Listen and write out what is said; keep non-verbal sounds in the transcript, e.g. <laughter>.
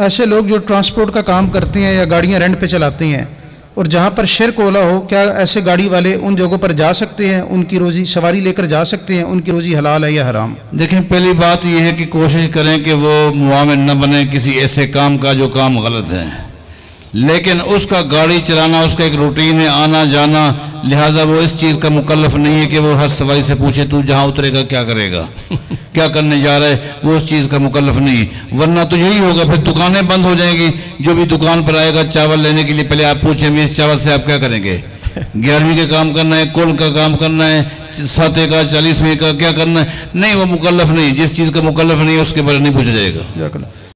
ऐसे लोग जो ट्रांसपोर्ट का काम करते हैं या गाड़ियाँ रेंट पे चलाते हैं, और जहाँ पर शिरक ओला हो, क्या ऐसे गाड़ी वाले उन जगहों पर जा सकते हैं, उनकी रोज़ी सवारी लेकर जा सकते हैं, उनकी रोज़ी हलाल है या हराम? देखें पहली बात यह है कि कोशिश करें कि वो मुआमिन न बने, किसी ऐसे काम का जो काम गलत है। लेकिन उसका गाड़ी चलाना, उसका एक रूटीन है, आना जाना, लिहाजा वो इस चीज़ का मुकलफ नहीं है कि वो हर सवारी से पूछे, तू जहाँ उतरेगा, क्या करेगा? क्या करने जा रहा है? वो उस चीज़ का मुकलफ नहीं। वरना तो यही होगा फिर दुकानें बंद हो जाएँगी। जो भी दुकान पर आएगा चावल लेने के लिए पहले आप पूछेंगे इस चावल से आप क्या करेंगे? <laughs> ग्यारहवीं का काम करना है कौन का काम करना है सातवें का चालीसवें का क्या करना है? नहीं वो मुकलफ नहीं। जिस चीज़ का मुकलफ नहीं है उसके बारे नहीं पूछा जाएगा।